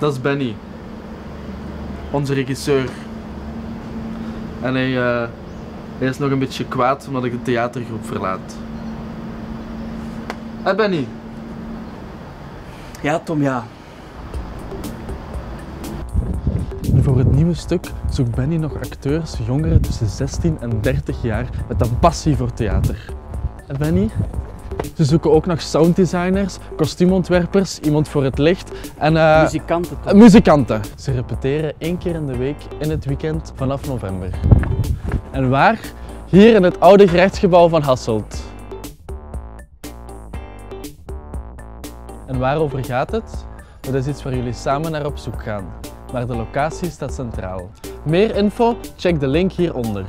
Dat is Benny. Onze regisseur. En hij, eh, hij is nog een beetje kwaad omdat ik de theatergroep verlaat. Hé Benny. Ja, Tom, ja. En voor het nieuwe stuk zoekt Benny nog acteurs, jongeren tussen 16 en 30 jaar met een passie voor theater. En Benny? Ze zoeken ook nog sounddesigners, kostuumontwerpers, iemand voor het licht en eh, Muzikanten, muzikanten. Ze repeteren één keer in de week in het weekend vanaf november. En waar? Hier in het oude gerechtsgebouw van Hasselt. En waarover gaat het? Dat is iets waar jullie samen naar op zoek gaan. Maar de locatie staat centraal. Meer info? Check de link hieronder.